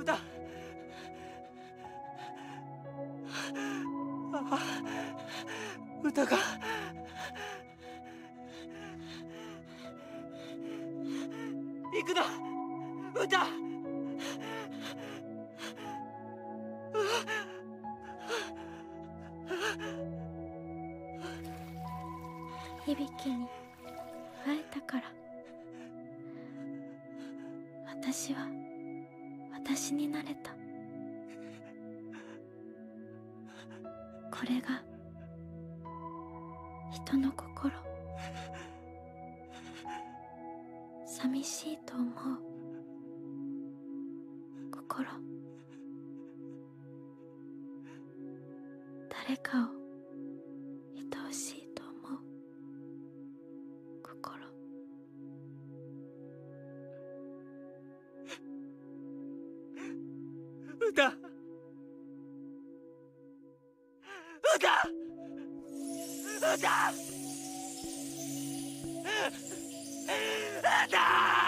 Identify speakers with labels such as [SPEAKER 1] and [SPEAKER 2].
[SPEAKER 1] 無あ歌が。行くな。歌。
[SPEAKER 2] 響きに会えたから。私は。私になれた。これが人の心。寂しいと思う心。誰かを
[SPEAKER 1] 歌歌。歌。歌。